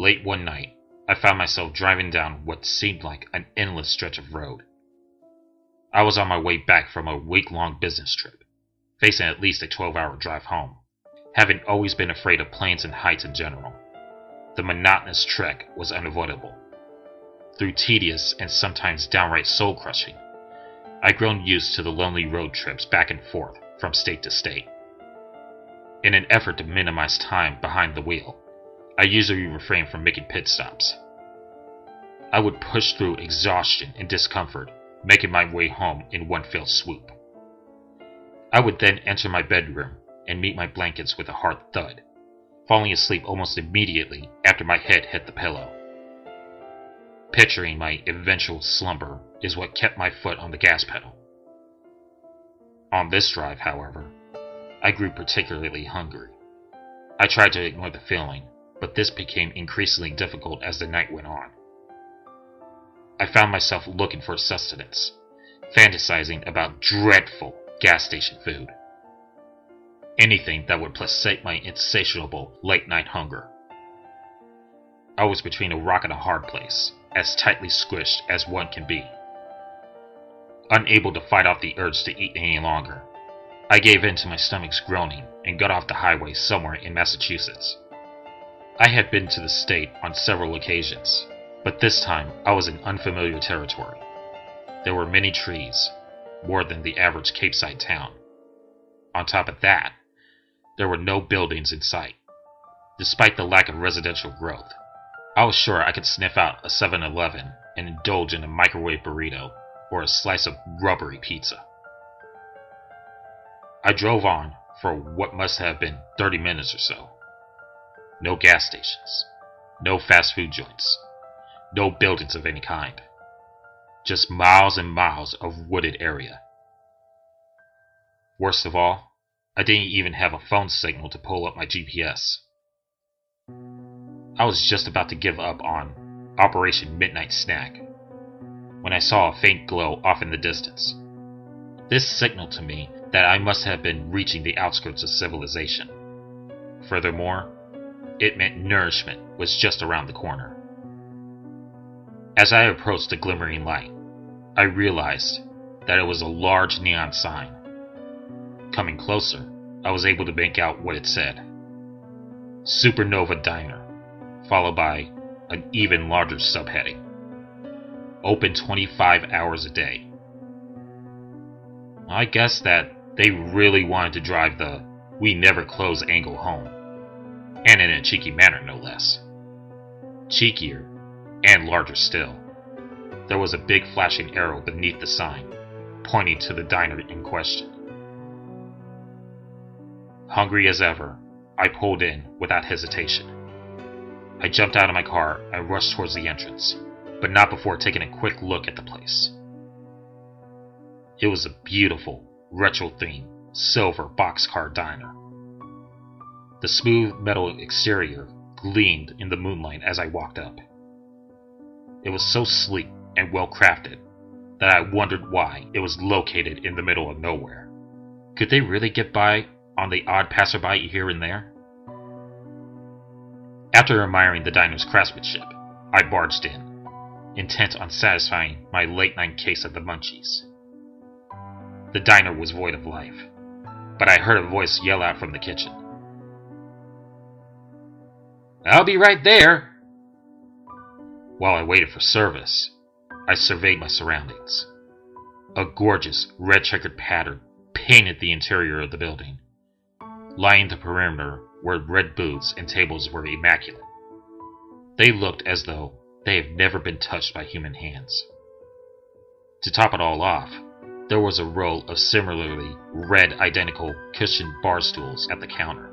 Late one night, I found myself driving down what seemed like an endless stretch of road. I was on my way back from a week long business trip, facing at least a 12 hour drive home, having always been afraid of planes and heights in general. The monotonous trek was unavoidable. Through tedious and sometimes downright soul crushing, I'd grown used to the lonely road trips back and forth from state to state. In an effort to minimize time behind the wheel, I usually refrain from making pit stops. I would push through exhaustion and discomfort, making my way home in one fell swoop. I would then enter my bedroom and meet my blankets with a hard thud, falling asleep almost immediately after my head hit the pillow. Picturing my eventual slumber is what kept my foot on the gas pedal. On this drive, however, I grew particularly hungry. I tried to ignore the feeling, but this became increasingly difficult as the night went on. I found myself looking for sustenance, fantasizing about dreadful gas station food. Anything that would placate my insatiable late night hunger. I was between a rock and a hard place, as tightly squished as one can be. Unable to fight off the urge to eat any longer, I gave in to my stomach's groaning and got off the highway somewhere in Massachusetts. I had been to the state on several occasions, but this time I was in unfamiliar territory. There were many trees, more than the average Capeside town. On top of that, there were no buildings in sight. Despite the lack of residential growth, I was sure I could sniff out a 7 Eleven and indulge in a microwave burrito or a slice of rubbery pizza. I drove on for what must have been 30 minutes or so. No gas stations. No fast food joints. No buildings of any kind. Just miles and miles of wooded area. Worst of all, I didn't even have a phone signal to pull up my GPS. I was just about to give up on Operation Midnight Snack when I saw a faint glow off in the distance. This signaled to me that I must have been reaching the outskirts of civilization. Furthermore, it meant nourishment was just around the corner. As I approached the glimmering light, I realized that it was a large neon sign. Coming closer, I was able to make out what it said Supernova Diner, followed by an even larger subheading Open 25 hours a day. I guess that they really wanted to drive the we never close angle home and in a cheeky manner, no less. Cheekier, and larger still. There was a big flashing arrow beneath the sign, pointing to the diner in question. Hungry as ever, I pulled in without hesitation. I jumped out of my car and rushed towards the entrance, but not before taking a quick look at the place. It was a beautiful, retro themed, silver boxcar diner the smooth metal exterior gleamed in the moonlight as I walked up. It was so sleek and well crafted that I wondered why it was located in the middle of nowhere. Could they really get by on the odd passerby here and there? After admiring the diner's craftsmanship, I barged in, intent on satisfying my late night case of the munchies. The diner was void of life, but I heard a voice yell out from the kitchen. I'll be right there. While I waited for service, I surveyed my surroundings. A gorgeous red checkered pattern painted the interior of the building. Lining the perimeter were red booths and tables were immaculate. They looked as though they had never been touched by human hands. To top it all off, there was a row of similarly red identical cushioned bar stools at the counter.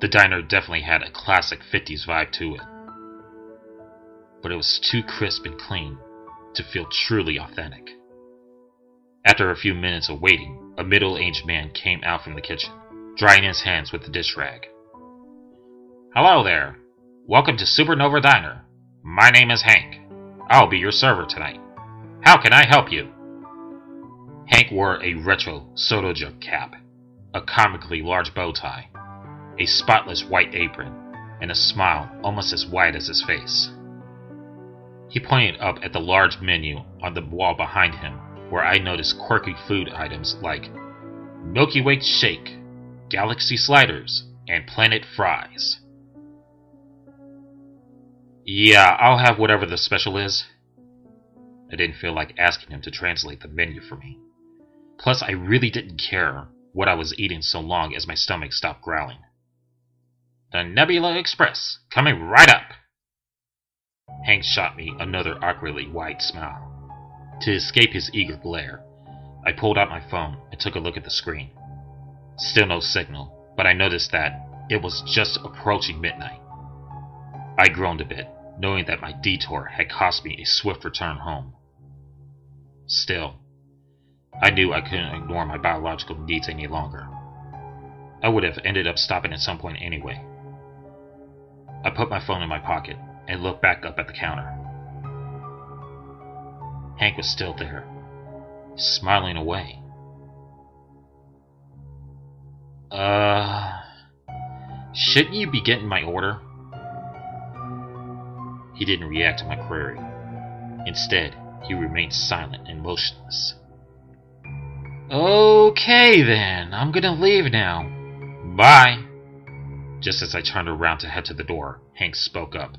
The diner definitely had a classic 50s vibe to it. But it was too crisp and clean to feel truly authentic. After a few minutes of waiting, a middle aged man came out from the kitchen, drying his hands with a dish rag. Hello there. Welcome to Supernova Diner. My name is Hank. I'll be your server tonight. How can I help you? Hank wore a retro soda jerk cap, a comically large bow tie, a spotless white apron, and a smile almost as wide as his face. He pointed up at the large menu on the wall behind him, where I noticed quirky food items like Milky Way Shake, Galaxy Sliders, and Planet Fries. Yeah, I'll have whatever the special is. I didn't feel like asking him to translate the menu for me. Plus, I really didn't care what I was eating so long as my stomach stopped growling. The Nebula Express, coming right up! Hank shot me another awkwardly wide smile. To escape his eager glare, I pulled out my phone and took a look at the screen. Still no signal, but I noticed that it was just approaching midnight. I groaned a bit, knowing that my detour had cost me a swift return home. Still, I knew I couldn't ignore my biological needs any longer. I would have ended up stopping at some point anyway. I put my phone in my pocket and looked back up at the counter. Hank was still there, smiling away. Uh, shouldn't you be getting my order? He didn't react to my query. Instead, he remained silent and motionless. Okay then, I'm gonna leave now. Bye. Just as I turned around to head to the door, Hank spoke up.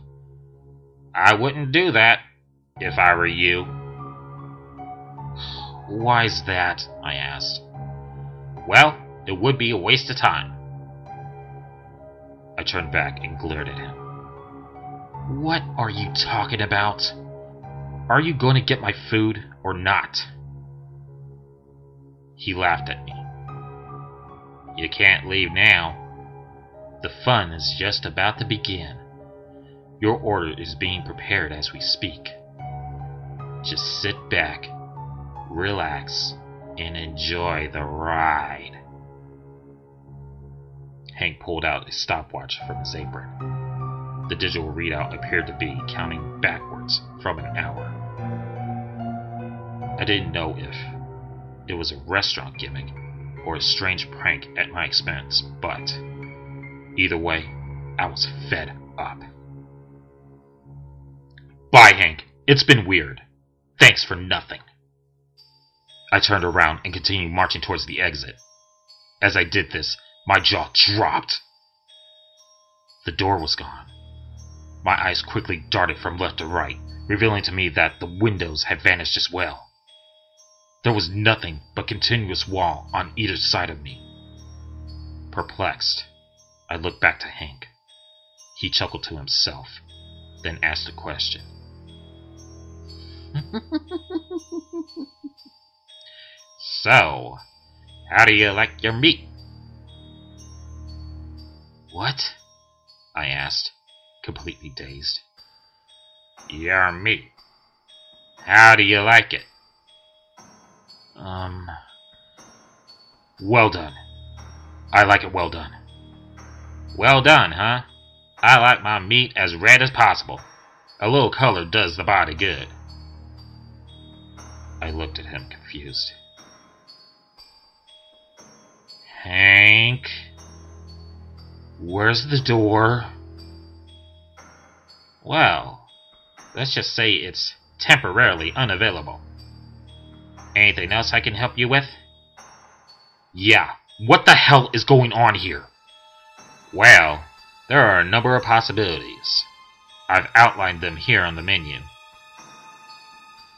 I wouldn't do that if I were you. Why's that? I asked. Well, it would be a waste of time. I turned back and glared at him. What are you talking about? Are you going to get my food or not? He laughed at me. You can't leave now. The fun is just about to begin. Your order is being prepared as we speak. Just sit back, relax, and enjoy the ride. Hank pulled out a stopwatch from his apron. The digital readout appeared to be counting backwards from an hour. I didn't know if it was a restaurant gimmick or a strange prank at my expense, but either way, I was fed up. Bye, Hank. It's been weird. Thanks for nothing. I turned around and continued marching towards the exit. As I did this, my jaw dropped. The door was gone. My eyes quickly darted from left to right, revealing to me that the windows had vanished as well. There was nothing but continuous wall on either side of me. Perplexed, I looked back to Hank. He chuckled to himself, then asked a question. so, how do you like your meat? What? I asked, completely dazed. Your meat. How do you like it? Um. Well done. I like it well done. Well done, huh? I like my meat as red as possible. A little color does the body good. I looked at him confused. Hank? Where's the door? Well, let's just say it's temporarily unavailable. Anything else I can help you with? Yeah, what the hell is going on here? Well, there are a number of possibilities. I've outlined them here on the menu.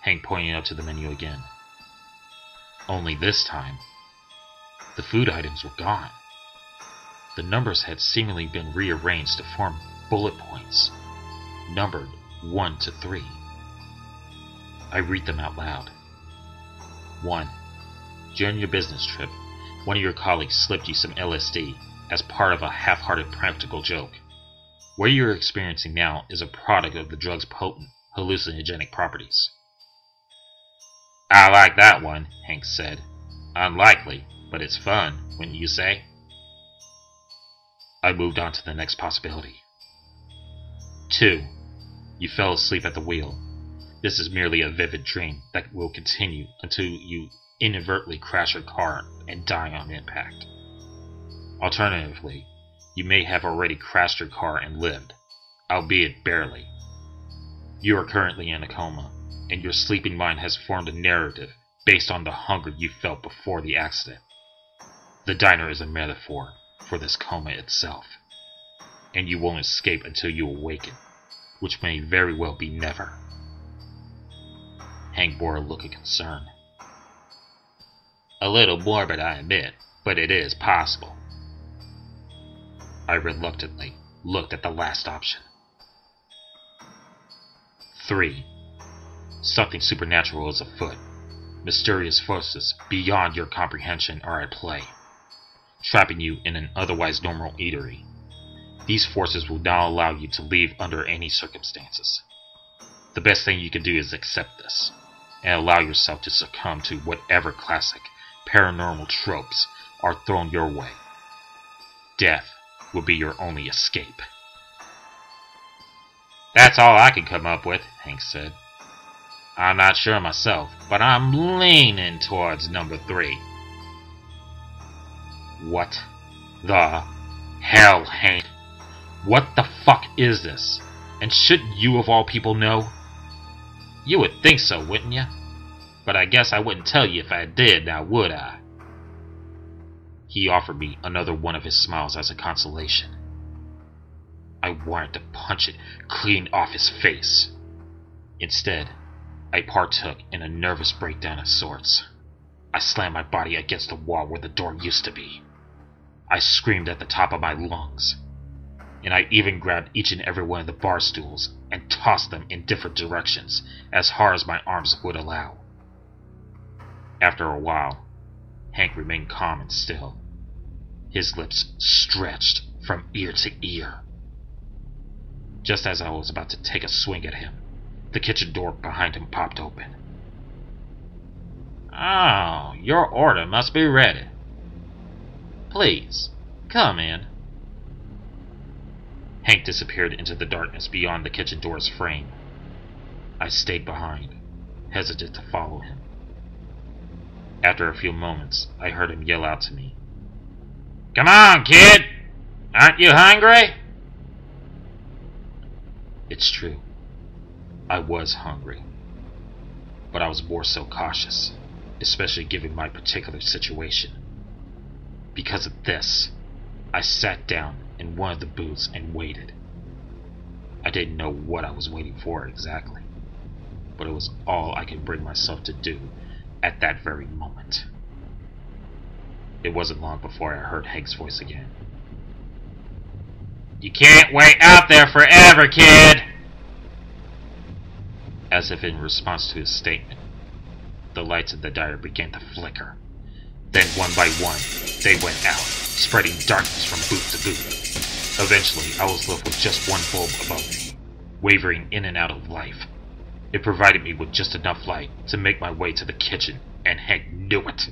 Hank pointing up to the menu again. Only this time, the food items were gone. The numbers had seemingly been rearranged to form bullet points, numbered 1 to 3. I read them out loud. 1. During your business trip, one of your colleagues slipped you some LSD as part of a half hearted practical joke. What you're experiencing now is a product of the drug's potent hallucinogenic properties. I like that one, Hank said. Unlikely, but it's fun, wouldn't you say? I moved on to the next possibility. 2. You fell asleep at the wheel. This is merely a vivid dream that will continue until you inadvertently crash your car and die on impact. Alternatively, you may have already crashed your car and lived, albeit barely. You are currently in a coma, and your sleeping mind has formed a narrative based on the hunger you felt before the accident. The diner is a metaphor for this coma itself, and you won't escape until you awaken, which may very well be never. Hank bore a look of concern. A little morbid, I admit, but it is possible. I reluctantly looked at the last option. 3. Something supernatural is afoot. Mysterious forces beyond your comprehension are at play, trapping you in an otherwise normal eatery. These forces will not allow you to leave under any circumstances. The best thing you can do is accept this, and allow yourself to succumb to whatever classic paranormal tropes are thrown your way. Death will be your only escape. That's all I can come up with, Hank said. I'm not sure myself, but I'm leaning towards number three. What the hell, Hank? What the fuck is this? And shouldn't you of all people know? You would think so, wouldn't you? But I guess I wouldn't tell you if I did, now would I? He offered me another one of his smiles as a consolation. I wanted to punch it clean off his face. Instead, I partook in a nervous breakdown of sorts. I slammed my body against the wall where the door used to be. I screamed at the top of my lungs. And I even grabbed each and every one of the bar stools and tossed them in different directions as hard as my arms would allow. After a while, Hank remained calm and still, his lips stretched from ear to ear. Just as I was about to take a swing at him, the kitchen door behind him popped open. Oh, your order must be ready. Please, come in. Hank disappeared into the darkness beyond the kitchen door's frame. I stayed behind, hesitant to follow him. After a few moments, I heard him yell out to me. Come on, kid! Aren't you hungry? It's true. I was hungry. But I was more so cautious, especially given my particular situation. Because of this, I sat down in one of the booths and waited. I didn't know what I was waiting for exactly, but it was all I could bring myself to do at that very moment. It wasn't long before I heard Hank's voice again. You can't wait out there forever, kid! as if in response to his statement. The lights in the diner began to flicker. Then, one by one, they went out, spreading darkness from booth to booth. Eventually, I was left with just one bulb above me, wavering in and out of life. It provided me with just enough light to make my way to the kitchen, and Hank knew it.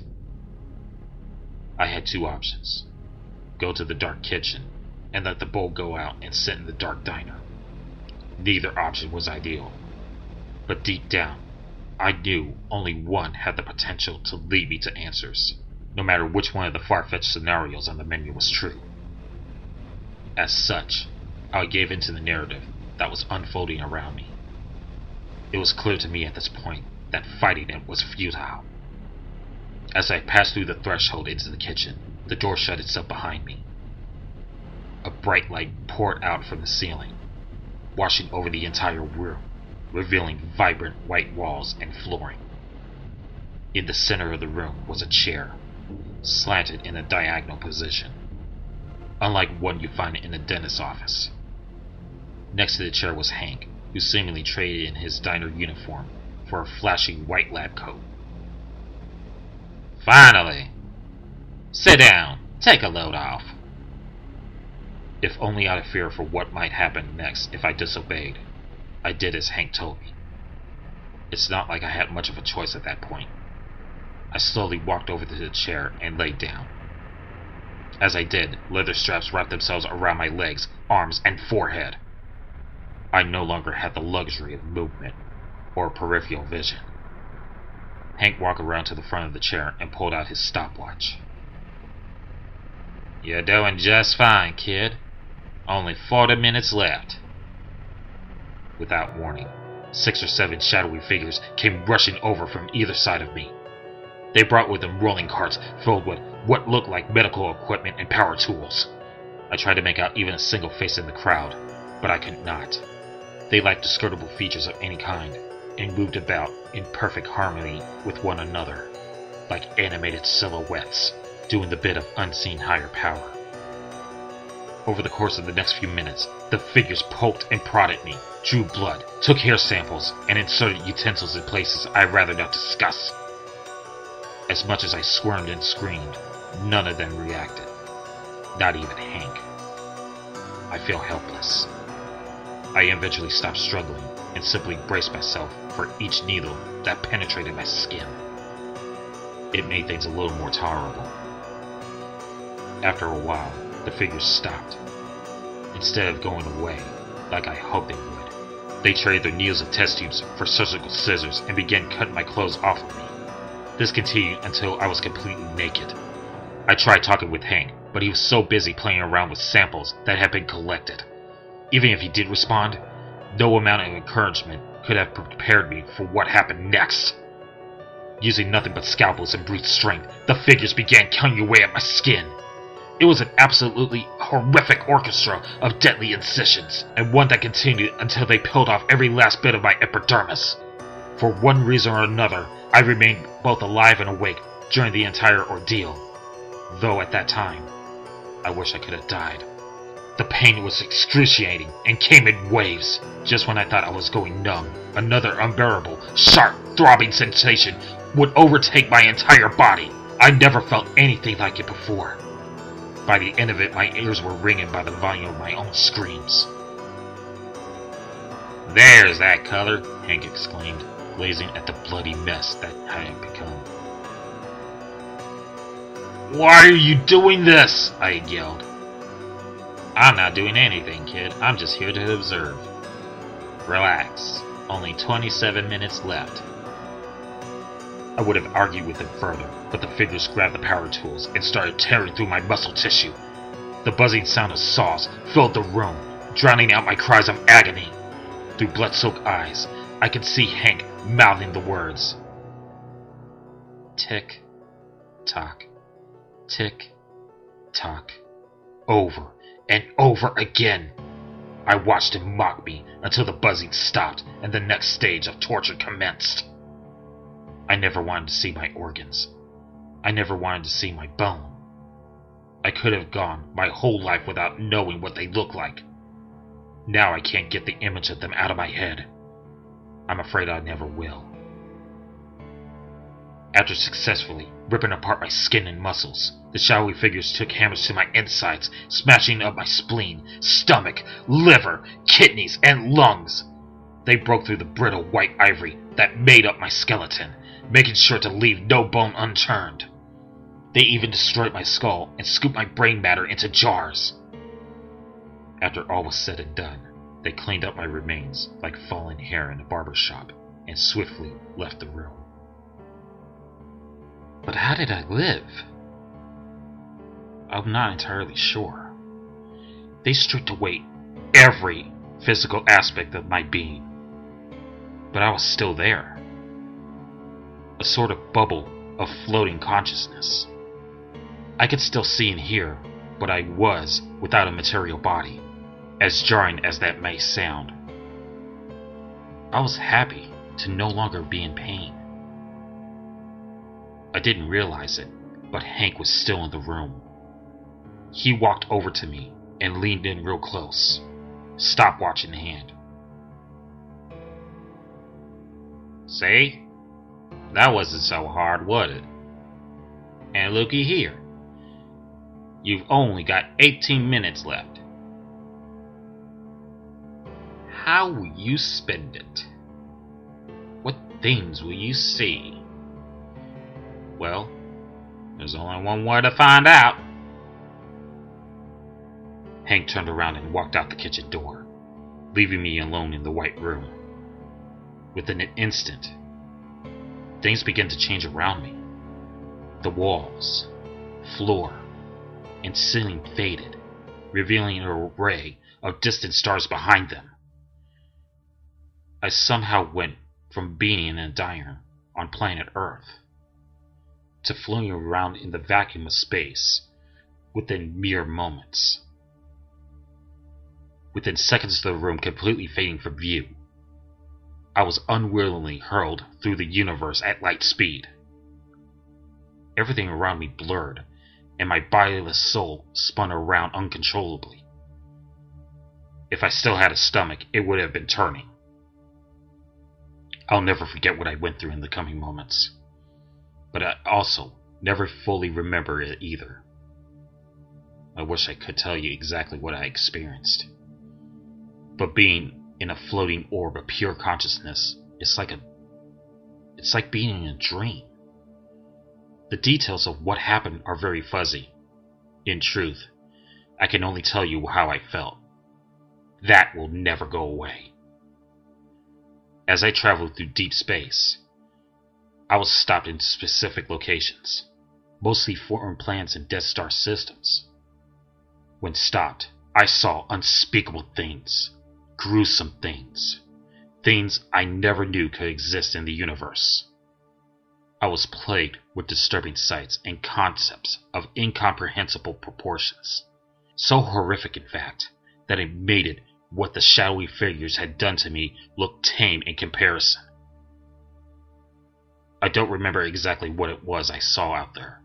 I had two options. Go to the dark kitchen, and let the bulb go out and sit in the dark diner. Neither option was ideal, but deep down, I knew only one had the potential to lead me to answers, no matter which one of the far-fetched scenarios on the menu was true. As such, I gave in to the narrative that was unfolding around me. It was clear to me at this point that fighting it was futile. As I passed through the threshold into the kitchen, the door shut itself behind me. A bright light poured out from the ceiling, washing over the entire room revealing vibrant white walls and flooring. In the center of the room was a chair, slanted in a diagonal position, unlike one you find in a dentist's office. Next to the chair was Hank, who seemingly traded in his diner uniform for a flashy white lab coat. Finally! Sit down. Take a load off. If only out of fear for what might happen next if I disobeyed. I did as Hank told me. It's not like I had much of a choice at that point. I slowly walked over to the chair and laid down. As I did, leather straps wrapped themselves around my legs, arms, and forehead. I no longer had the luxury of movement or peripheral vision. Hank walked around to the front of the chair and pulled out his stopwatch. You're doing just fine, kid. Only 40 minutes left. Without warning, six or seven shadowy figures came rushing over from either side of me. They brought with them rolling carts filled with what looked like medical equipment and power tools. I tried to make out even a single face in the crowd, but I could not. They lacked discernible features of any kind, and moved about in perfect harmony with one another, like animated silhouettes, doing the bit of unseen higher power. Over the course of the next few minutes, the figures poked and prodded me, drew blood, took hair samples, and inserted utensils in places I'd rather not discuss. As much as I squirmed and screamed, none of them reacted. Not even Hank. I feel helpless. I eventually stopped struggling and simply braced myself for each needle that penetrated my skin. It made things a little more tolerable. After a while, the figures stopped. Instead of going away, like I hoped they would, they traded their needles and test tubes for surgical scissors and began cutting my clothes off of me. This continued until I was completely naked. I tried talking with Hank, but he was so busy playing around with samples that had been collected. Even if he did respond, no amount of encouragement could have prepared me for what happened next. Using nothing but scalpels and brute strength, the figures began cutting away at my skin. It was an absolutely horrific orchestra of deadly incisions, and one that continued until they peeled off every last bit of my epidermis. For one reason or another, I remained both alive and awake during the entire ordeal, though at that time, I wish I could have died. The pain was excruciating and came in waves. Just when I thought I was going numb, another unbearable, sharp, throbbing sensation would overtake my entire body. I never felt anything like it before. By the end of it, my ears were ringing by the volume of my own screams. There's that color, Hank exclaimed, gazing at the bloody mess that I had become. Why are you doing this? I yelled. I'm not doing anything, kid. I'm just here to observe. Relax. Only 27 minutes left. I would have argued with them further, but the figures grabbed the power tools and started tearing through my muscle tissue. The buzzing sound of saws filled the room, drowning out my cries of agony. Through blood-soaked eyes, I could see Hank mouthing the words. Tick, tock, tick, tock, over and over again. I watched him mock me until the buzzing stopped and the next stage of torture commenced. I never wanted to see my organs. I never wanted to see my bone. I could have gone my whole life without knowing what they look like. Now I can't get the image of them out of my head. I'm afraid I never will. After successfully ripping apart my skin and muscles, the shadowy figures took hammers to my insides, smashing up my spleen, stomach, liver, kidneys, and lungs. They broke through the brittle white ivory that made up my skeleton, making sure to leave no bone unturned. They even destroyed my skull and scooped my brain matter into jars. After all was said and done, they cleaned up my remains like fallen hair in a barber shop and swiftly left the room. But how did I live? I'm not entirely sure. They stripped away every physical aspect of my being. But I was still there. A sort of bubble of floating consciousness. I could still see and hear what I was without a material body, as jarring as that may sound. I was happy to no longer be in pain. I didn't realize it, but Hank was still in the room. He walked over to me and leaned in real close, stopwatch in hand. See? That wasn't so hard, was it? And looky here. You've only got 18 minutes left. How will you spend it? What things will you see? Well, there's only one way to find out. Hank turned around and walked out the kitchen door, leaving me alone in the white room. Within an instant, things began to change around me. The walls, floor, and ceiling faded, revealing an array of distant stars behind them. I somehow went from being in a diner on planet Earth to floating around in the vacuum of space within mere moments. Within seconds of the room completely fading from view, I was unwillingly hurled through the universe at light speed. Everything around me blurred, and my bodiless soul spun around uncontrollably. If I still had a stomach, it would have been turning. I'll never forget what I went through in the coming moments, but I also never fully remember it either. I wish I could tell you exactly what I experienced. But being in a floating orb of pure consciousness is like a it's like being in a dream. The details of what happened are very fuzzy. In truth, I can only tell you how I felt. That will never go away. As I traveled through deep space, I was stopped in specific locations, mostly foreign planets and Death Star systems. When stopped, I saw unspeakable things, gruesome things, things I never knew could exist in the universe. I was plagued with disturbing sights and concepts of incomprehensible proportions, so horrific in fact that it made it what the shadowy figures had done to me look tame in comparison. I don't remember exactly what it was I saw out there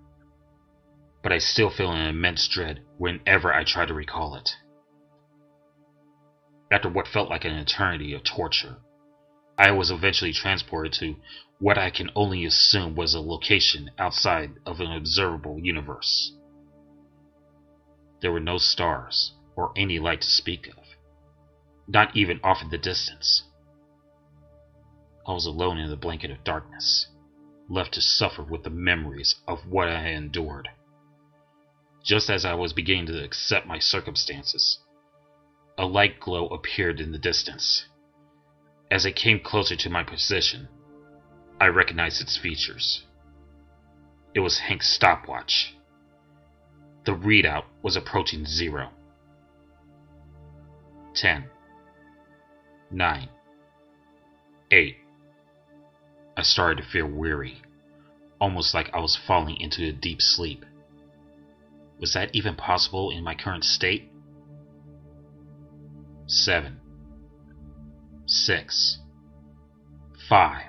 but I still feel an immense dread whenever I try to recall it. After what felt like an eternity of torture, I was eventually transported to what I can only assume was a location outside of an observable universe. There were no stars or any light to speak of, not even off in the distance. I was alone in the blanket of darkness, left to suffer with the memories of what I had endured just as I was beginning to accept my circumstances. A light glow appeared in the distance. As it came closer to my position, I recognized its features. It was Hank's stopwatch. The readout was approaching zero. Ten. Nine. Eight. I started to feel weary, almost like I was falling into a deep sleep. Was that even possible in my current state? 7. 6. 5.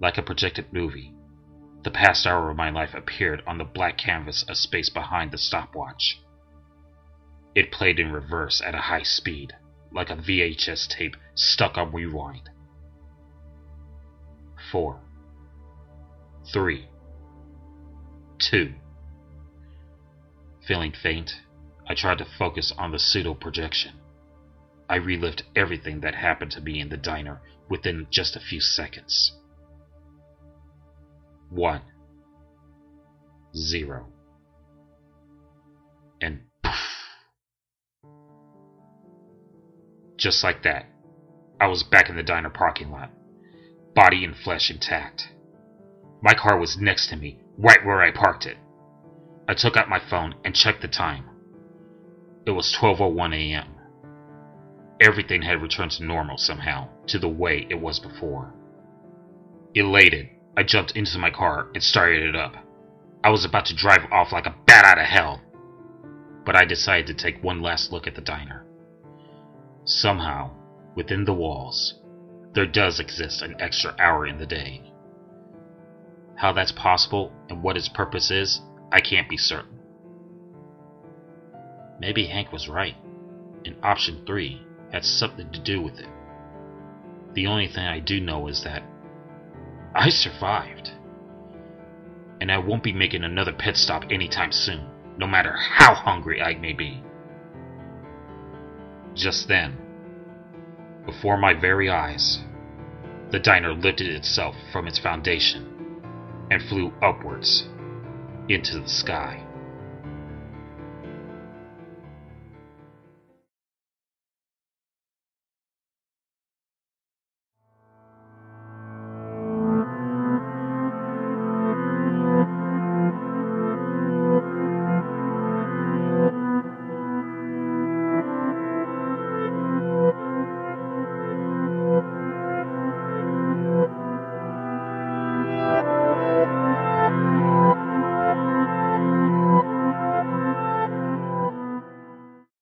Like a projected movie, the past hour of my life appeared on the black canvas of space behind the stopwatch. It played in reverse at a high speed, like a VHS tape stuck on rewind. 4. 3. 2. Feeling faint, I tried to focus on the pseudo projection. I relived everything that happened to me in the diner within just a few seconds. 1. 0. And poof. Just like that, I was back in the diner parking lot, body and flesh intact. My car was next to me, right where I parked it. I took out my phone and checked the time. It was 12:01 a.m. Everything had returned to normal somehow, to the way it was before. Elated, I jumped into my car and started it up. I was about to drive off like a bat out of hell, but I decided to take one last look at the diner. Somehow, within the walls, there does exist an extra hour in the day. How that's possible and what its purpose is, I can't be certain. Maybe Hank was right, and option 3 had something to do with it. The only thing I do know is that I survived. And I won't be making another pit stop anytime soon, no matter how hungry I may be. Just then, before my very eyes, the diner lifted itself from its foundation and flew upwards into the sky.